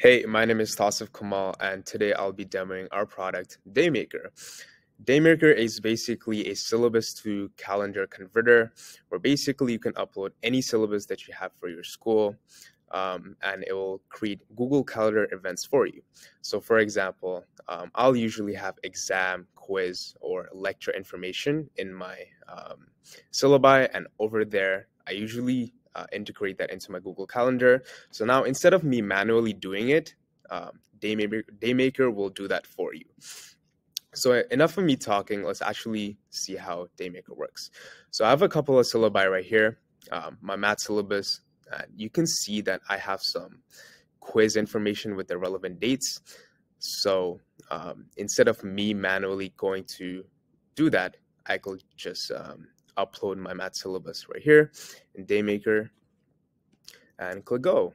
Hey, my name is Tawsif Kamal, and today I'll be demoing our product, Daymaker. Daymaker is basically a syllabus to calendar converter, where basically you can upload any syllabus that you have for your school, um, and it will create Google Calendar events for you. So, for example, um, I'll usually have exam, quiz, or lecture information in my um, syllabi, and over there, I usually uh, integrate that into my Google Calendar. So now instead of me manually doing it, um, Daymaker, Daymaker will do that for you. So enough of me talking. Let's actually see how Daymaker works. So I have a couple of syllabi right here. Um, my math syllabus. You can see that I have some quiz information with the relevant dates. So um, instead of me manually going to do that, I could just um, upload my math syllabus right here in Daymaker and click go.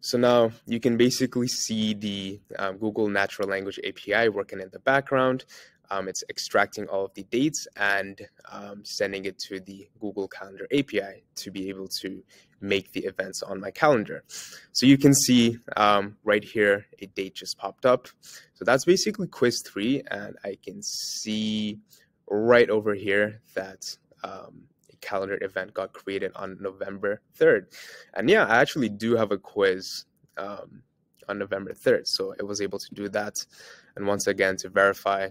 So now you can basically see the um, Google Natural Language API working in the background. Um, it's extracting all of the dates and um, sending it to the Google Calendar API to be able to make the events on my calendar. So you can see um, right here, a date just popped up. So that's basically quiz three, and I can see right over here that um, a calendar event got created on November 3rd. And yeah, I actually do have a quiz um, on November 3rd. So I was able to do that. And once again, to verify,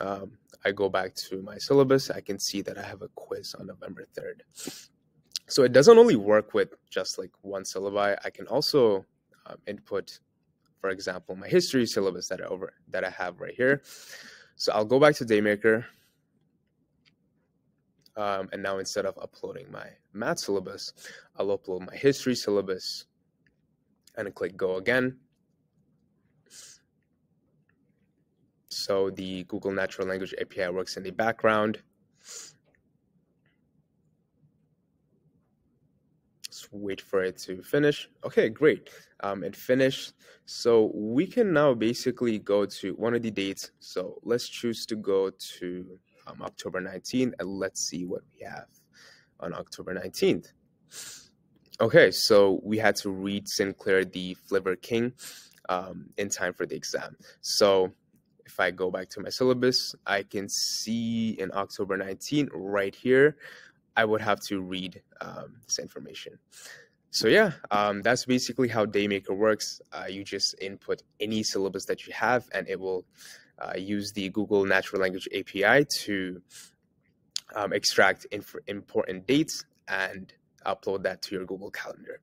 um, I go back to my syllabus. I can see that I have a quiz on November 3rd. So it doesn't only work with just like one syllabi. I can also um, input, for example, my history syllabus that I over that I have right here. So I'll go back to Daymaker um, and now instead of uploading my math syllabus, I'll upload my history syllabus and click go again. So the Google Natural Language API works in the background. Let's wait for it to finish. Okay, great. Um, it finished. So we can now basically go to one of the dates. So let's choose to go to um, October 19th, and let's see what we have on October 19th. Okay, so we had to read Sinclair the Flivver King um, in time for the exam. So if I go back to my syllabus, I can see in October 19th, right here, I would have to read um, this information. So yeah, um, that's basically how Daymaker works. Uh, you just input any syllabus that you have, and it will uh, use the Google Natural Language API to um, extract important dates and upload that to your Google Calendar.